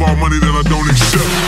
all money that I don't accept.